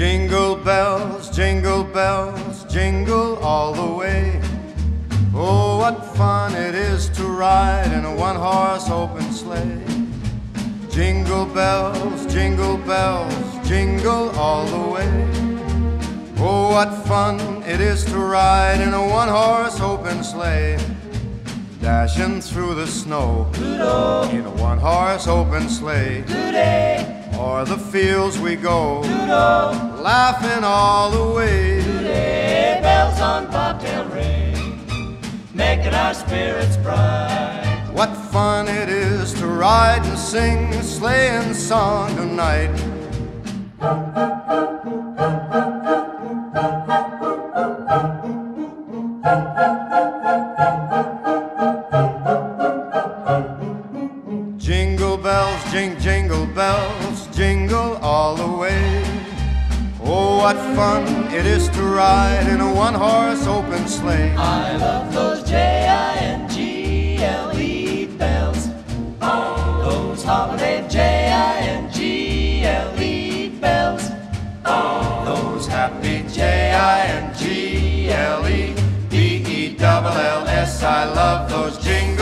Jingle bells, jingle bells, jingle all the way. Oh, what fun it is to ride in a one horse open sleigh. Jingle bells, jingle bells, jingle all the way. Oh, what fun it is to ride in a one horse open sleigh. Dashing through the snow in a one horse open sleigh. O'er the fields we go, laughing all the way. Hey, bells on bobtail ring, making our spirits bright. What fun it is to ride and sing a sleighing song tonight. Jingle bells, jing, jingle bells, jingle all the way. Oh, what fun it is to ride in a one horse open sleigh. I love those J-I-N-G-L-E bells. Those holiday J-I-N-G-L-E bells. Those happy J I N G L E B E double L S. I love those jingle